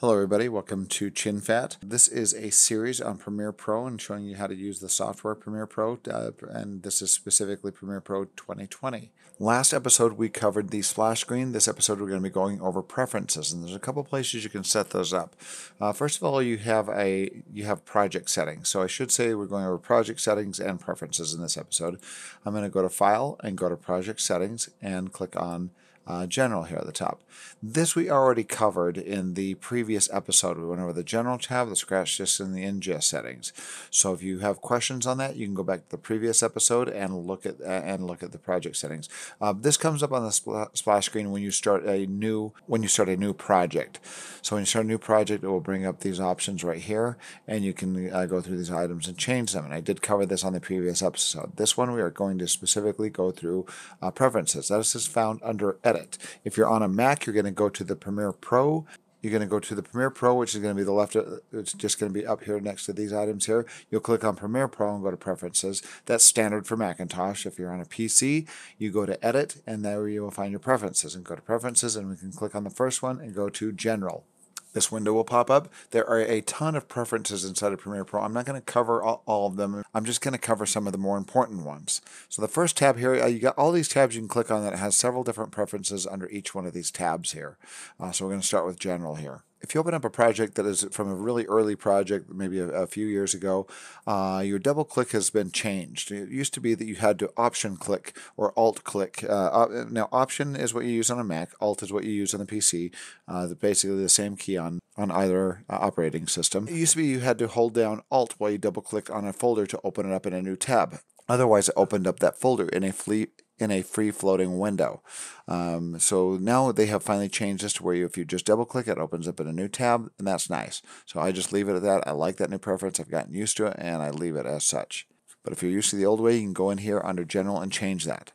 Hello everybody, welcome to ChinFat. This is a series on Premiere Pro and showing you how to use the software Premiere Pro, uh, and this is specifically Premiere Pro 2020. Last episode we covered the splash screen. This episode we're going to be going over preferences, and there's a couple places you can set those up. Uh, first of all, you have a you have project settings. So I should say we're going over project settings and preferences in this episode. I'm going to go to File and go to Project Settings and click on uh, general here at the top. This we already covered in the previous episode. We went over the general tab, the scratch disk, and the ingest settings. So if you have questions on that, you can go back to the previous episode and look at uh, and look at the project settings. Uh, this comes up on the spl splash screen when you start a new when you start a new project. So when you start a new project, it will bring up these options right here, and you can uh, go through these items and change them. And I did cover this on the previous episode. This one we are going to specifically go through uh, preferences. That is found under Edit. If you're on a Mac, you're going to go to the Premiere Pro. You're going to go to the Premiere Pro, which is going to be the left. Uh, it's just going to be up here next to these items here. You'll click on Premiere Pro and go to Preferences. That's standard for Macintosh. If you're on a PC, you go to Edit, and there you will find your preferences. And go to Preferences, and we can click on the first one and go to General this window will pop up. There are a ton of preferences inside of Premiere Pro. I'm not going to cover all, all of them. I'm just going to cover some of the more important ones. So the first tab here, uh, you got all these tabs you can click on that has several different preferences under each one of these tabs here. Uh, so we're going to start with General here if you open up a project that is from a really early project, maybe a, a few years ago, uh, your double click has been changed. It used to be that you had to option click or alt click. Uh, now, option is what you use on a Mac, alt is what you use on the PC. Uh, basically the same key on, on either uh, operating system. It used to be you had to hold down alt while you double clicked on a folder to open it up in a new tab. Otherwise, it opened up that folder in a free in a free floating window. Um, so now they have finally changed this to where you, if you just double click it, opens up in a new tab, and that's nice. So I just leave it at that. I like that new preference. I've gotten used to it, and I leave it as such. But if you're used to the old way, you can go in here under General and change that.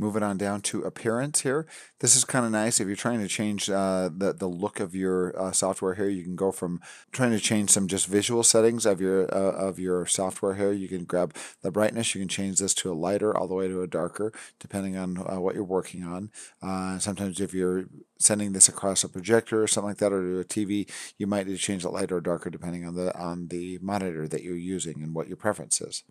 Moving on down to appearance here. This is kind of nice. If you're trying to change uh, the, the look of your uh, software here, you can go from trying to change some just visual settings of your uh, of your software here. You can grab the brightness. You can change this to a lighter all the way to a darker, depending on uh, what you're working on. Uh, sometimes if you're sending this across a projector or something like that or to a TV, you might need to change it lighter or darker depending on the on the monitor that you're using and what your preference is.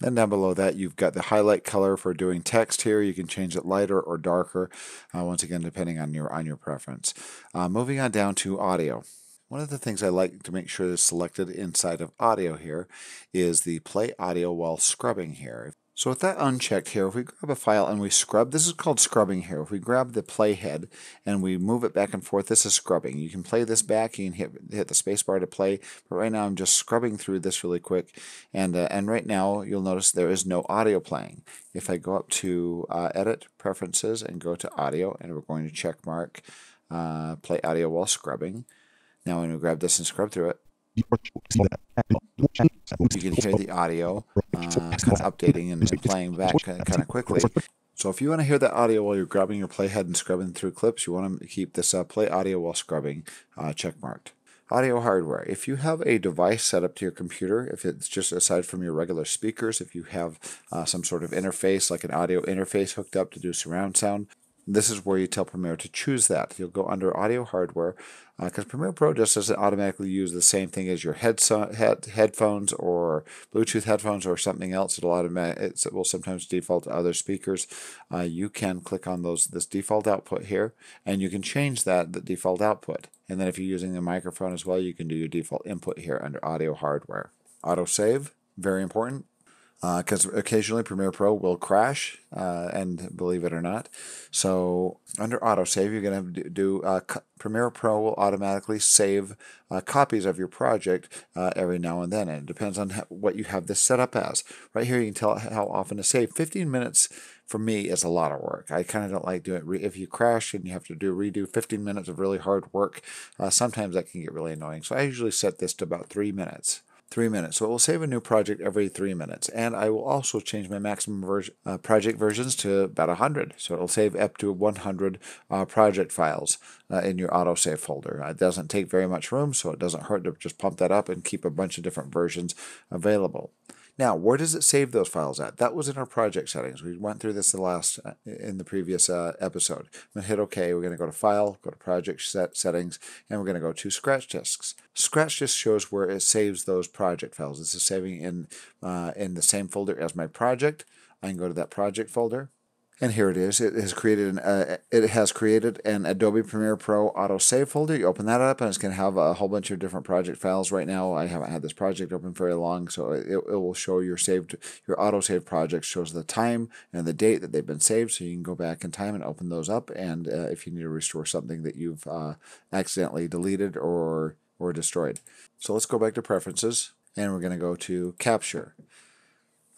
Then down below that, you've got the highlight color for doing text here. You can change it lighter or darker, uh, once again, depending on your, on your preference. Uh, moving on down to audio. One of the things I like to make sure is selected inside of audio here is the play audio while scrubbing here. So with that unchecked here, if we grab a file and we scrub, this is called scrubbing here. If we grab the playhead and we move it back and forth, this is scrubbing. You can play this back, can hit, hit the spacebar to play, but right now I'm just scrubbing through this really quick. And, uh, and right now you'll notice there is no audio playing. If I go up to uh, Edit, Preferences, and go to Audio, and we're going to check mark uh, Play Audio while scrubbing. Now when we grab this and scrub through it, you can hear the audio uh, kind of updating and, and playing back kind of, quickly. So if you want to hear that audio while you're grabbing your playhead and scrubbing through clips, you want to keep this uh, play audio while scrubbing uh, check marked. Audio hardware. If you have a device set up to your computer, if it's just aside from your regular speakers, if you have uh, some sort of interface like an audio interface hooked up to do surround sound, this is where you tell Premiere to choose that. You'll go under audio hardware because uh, Premiere Pro just doesn't automatically use the same thing as your head, head headphones or Bluetooth headphones or something else. It'll automatic, it will sometimes default to other speakers. Uh, you can click on those this default output here and you can change that the default output. And then if you're using the microphone as well, you can do your default input here under audio hardware. Auto save, very important because uh, occasionally Premiere Pro will crash, uh, and believe it or not. So under autosave, you're going to do uh, Premiere Pro will automatically save uh, copies of your project uh, every now and then, and it depends on what you have this set up as. Right here, you can tell how often to save. 15 minutes for me is a lot of work. I kind of don't like doing it. If you crash and you have to do redo 15 minutes of really hard work, uh, sometimes that can get really annoying. So I usually set this to about three minutes three minutes. So it will save a new project every three minutes. And I will also change my maximum version, uh, project versions to about 100. So it'll save up to 100 uh, project files uh, in your autosave folder. It doesn't take very much room, so it doesn't hurt to just pump that up and keep a bunch of different versions available. Now, where does it save those files at? That was in our project settings. We went through this the last uh, in the previous uh, episode. I'm gonna hit OK. We're gonna go to File, go to Project set Settings, and we're gonna go to Scratch Disks. Scratch Disk shows where it saves those project files. This is saving in uh, in the same folder as my project. I can go to that project folder and here it is. It has created an uh, it has created an Adobe Premiere Pro auto save folder. You open that up, and it's going to have a whole bunch of different project files. Right now, I haven't had this project open very long, so it, it will show your saved your auto save projects. Shows the time and the date that they've been saved, so you can go back in time and open those up. And uh, if you need to restore something that you've uh, accidentally deleted or or destroyed, so let's go back to preferences, and we're going to go to capture.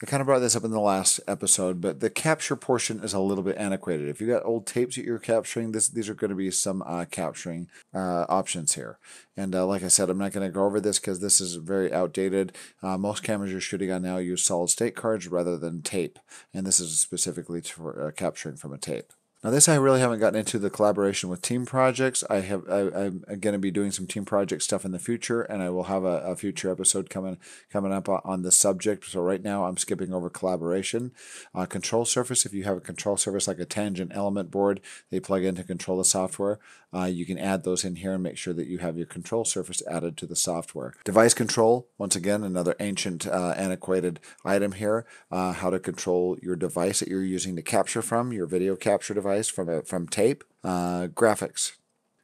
I kind of brought this up in the last episode, but the capture portion is a little bit antiquated. If you got old tapes that you're capturing, this these are going to be some uh, capturing uh, options here. And uh, like I said, I'm not going to go over this because this is very outdated. Uh, most cameras you're shooting on now use solid state cards rather than tape, and this is specifically for uh, capturing from a tape. Now this I really haven't gotten into the collaboration with team projects. I have I, am going to be doing some team project stuff in the future, and I will have a, a, future episode coming coming up on the subject. So right now I'm skipping over collaboration. Uh, control surface. If you have a control surface like a tangent element board, they plug in to control the software. Uh, you can add those in here and make sure that you have your control surface added to the software. Device control. Once again, another ancient uh, antiquated item here. Uh, how to control your device that you're using to capture from your video capture device from a, from tape. Uh, graphics.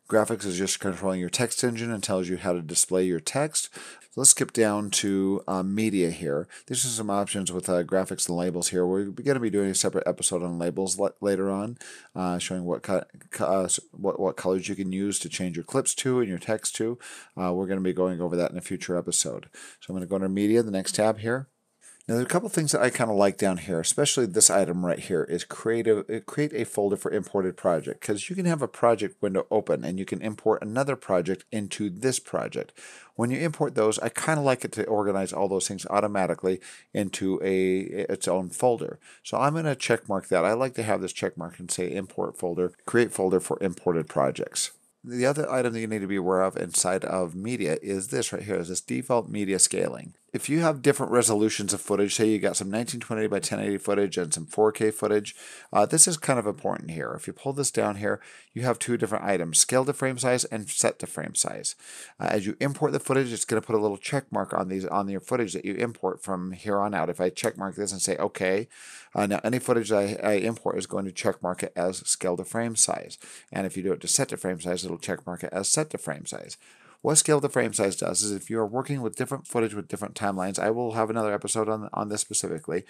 Graphics is just controlling your text engine and tells you how to display your text. So let's skip down to uh, media here. These are some options with uh, graphics and labels here. We're going to be doing a separate episode on labels later on, uh, showing what, uh, what what colors you can use to change your clips to and your text to. Uh, we're going to be going over that in a future episode. So I'm going to go into media, the next tab here. Now, there's a couple things that I kind of like down here, especially this item right here, is create a, uh, create a folder for imported project, because you can have a project window open and you can import another project into this project. When you import those, I kind of like it to organize all those things automatically into a its own folder. So I'm going to check mark that. I like to have this check mark and say import folder, create folder for imported projects. The other item that you need to be aware of inside of media is this right here, is this default media scaling if you have different resolutions of footage, say you got some 1920 by 1080 footage and some 4K footage, uh, this is kind of important here. If you pull this down here, you have two different items, scale to frame size and set to frame size. Uh, as you import the footage, it's going to put a little check mark on these on your footage that you import from here on out. If I check mark this and say OK, uh, now any footage I, I import is going to check mark it as scale to frame size. And if you do it to set to frame size, it'll check mark it as set to frame size. What scale to frame size does is if you are working with different footage with different timelines, I will have another episode on, on this specifically,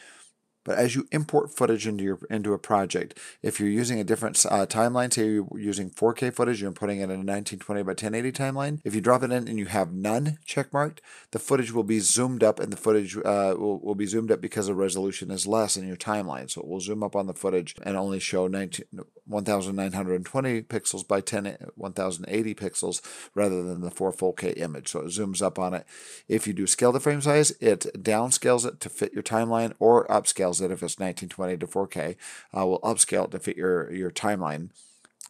but as you import footage into your into a project, if you're using a different uh, timeline, say you're using 4K footage, you're putting it in a 1920 by 1080 timeline. If you drop it in and you have none checkmarked, the footage will be zoomed up, and the footage uh, will, will be zoomed up because the resolution is less in your timeline. So it will zoom up on the footage and only show 19, 1920 pixels by 10 1080 pixels rather than the 4 full K image. So it zooms up on it. If you do scale the frame size, it downscales it to fit your timeline or upscales upscales it if it's 1920 to 4K. Uh, will upscale it to fit your, your timeline.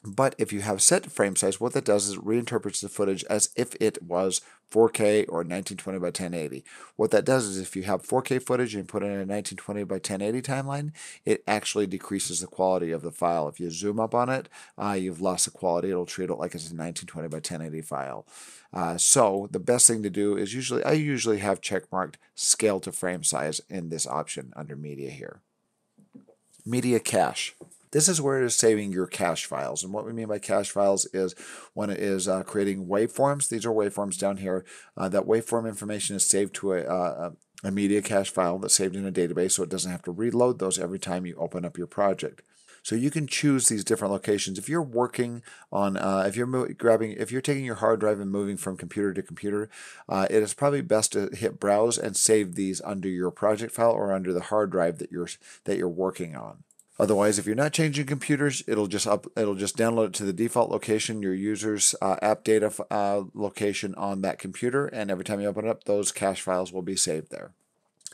But if you have set frame size, what that does is it reinterprets the footage as if it was 4K or 1920 by 1080. What that does is if you have 4K footage and put in a 1920 by 1080 timeline, it actually decreases the quality of the file. If you zoom up on it, uh, you've lost the quality. It'll treat it like it's a 1920 by 1080 file. Uh, so the best thing to do is usually, I usually have checkmarked scale to frame size in this option under media here. Media cache. This is where it is saving your cache files. And what we mean by cache files is when it is uh, creating waveforms. These are waveforms down here. Uh, that waveform information is saved to a, uh, a media cache file that's saved in a database so it doesn't have to reload those every time you open up your project. So you can choose these different locations. If you're working on, uh, if you're grabbing, if you're taking your hard drive and moving from computer to computer, uh, it is probably best to hit browse and save these under your project file or under the hard drive that you're that you're working on. Otherwise, if you're not changing computers, it'll just up, it'll just download it to the default location, your user's uh, app data uh, location on that computer, and every time you open it up, those cache files will be saved there.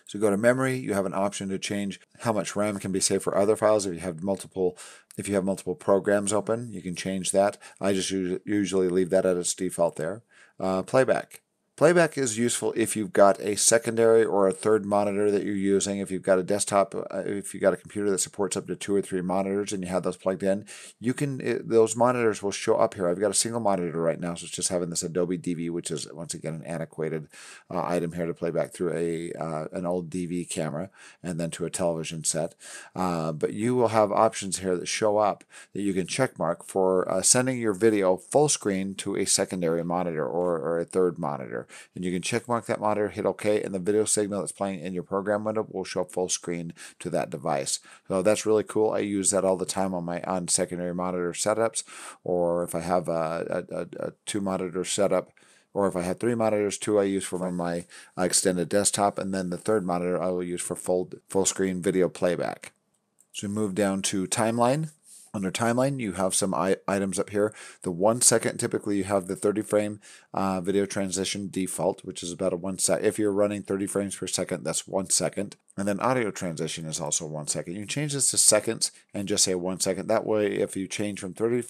So go to memory, you have an option to change how much RAM can be saved for other files. If you have multiple, if you have multiple programs open, you can change that. I just usually leave that at its default there. Uh, playback. Playback is useful if you've got a secondary or a third monitor that you're using. If you've got a desktop, uh, if you've got a computer that supports up to two or three monitors and you have those plugged in, you can it, those monitors will show up here. I've got a single monitor right now, so it's just having this Adobe DV, which is once again an antiquated uh, item here to play back through a uh, an old DV camera and then to a television set. Uh, but you will have options here that show up that you can check mark for uh, sending your video full screen to a secondary monitor or, or a third monitor and you can check mark that monitor, hit OK, and the video signal that's playing in your program window will show full screen to that device. So that's really cool. I use that all the time on my on secondary monitor setups, or if I have a, a, a two monitor setup or if I have three monitors, two I use for my extended desktop, and then the third monitor I will use for full full screen video playback. So we move down to timeline. Under timeline, you have some items up here. The one second, typically you have the 30 frame uh, video transition default, which is about a one sec. If you're running 30 frames per second, that's one second. And then audio transition is also one second. You change this to seconds and just say one second. That way, if you change from 30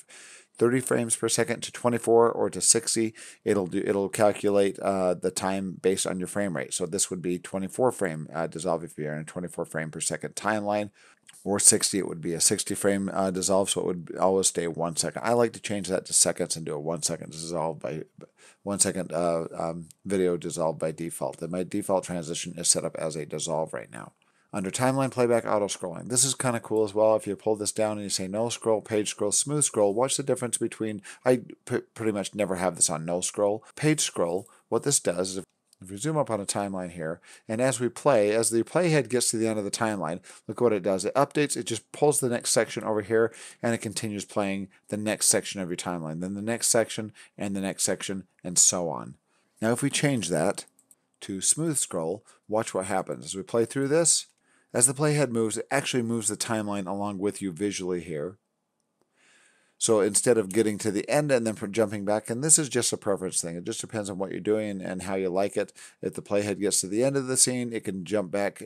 30 frames per second to 24 or to 60 it'll do it'll calculate uh, the time based on your frame rate so this would be 24 frame uh, dissolve if you're in a 24 frame per second timeline or 60, it would be a 60 frame uh, dissolve, so it would always stay one second. I like to change that to seconds and do a one second dissolve by one second uh, um, video dissolve by default. Then my default transition is set up as a dissolve right now. Under timeline playback auto scrolling, this is kind of cool as well. If you pull this down and you say no scroll, page scroll, smooth scroll, watch the difference between. I pretty much never have this on no scroll. Page scroll, what this does is we zoom up on a timeline here, and as we play, as the playhead gets to the end of the timeline, look what it does. It updates, it just pulls the next section over here, and it continues playing the next section of your timeline, then the next section, and the next section, and so on. Now if we change that to smooth scroll, watch what happens. As we play through this, as the playhead moves, it actually moves the timeline along with you visually here. So instead of getting to the end and then jumping back, and this is just a preference thing. It just depends on what you're doing and how you like it. If the playhead gets to the end of the scene, it can jump back.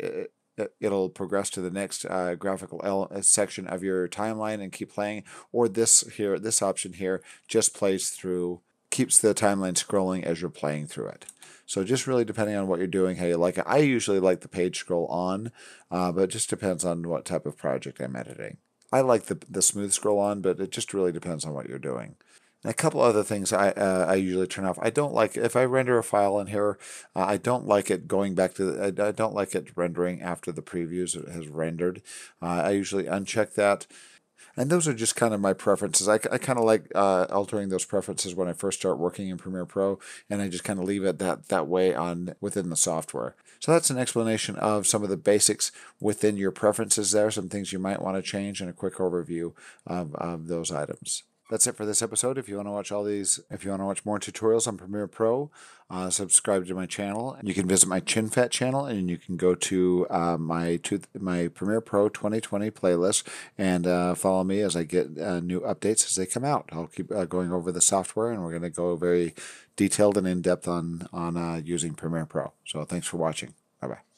It'll progress to the next uh, graphical uh, section of your timeline and keep playing. Or this here, this option here, just plays through, keeps the timeline scrolling as you're playing through it. So just really depending on what you're doing, how you like it. I usually like the page scroll on, uh, but just depends on what type of project I'm editing. I like the, the smooth scroll on, but it just really depends on what you're doing. And a couple other things I uh, I usually turn off. I don't like if I render a file in here. Uh, I don't like it going back to. The, I, I, don't like it rendering after the previews has rendered. Uh, I usually uncheck that. And those are just kind of my preferences. I, I kind of like uh, altering those preferences when I first start working in Premiere Pro, and I just kind of leave it that, that way on within the software. So that's an explanation of some of the basics within your preferences there, some things you might want to change, and a quick overview of, of those items. That's it for this episode. If you want to watch all these, if you want to watch more tutorials on Premiere Pro, uh, subscribe to my channel. You can visit my Chin Fat channel, and you can go to uh, my my Premiere Pro 2020 playlist and uh, follow me as I get uh, new updates as they come out. I'll keep uh, going over the software, and we're going to go very detailed and in depth on on uh, using Premiere Pro. So thanks for watching. Bye bye.